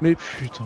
Mais putain.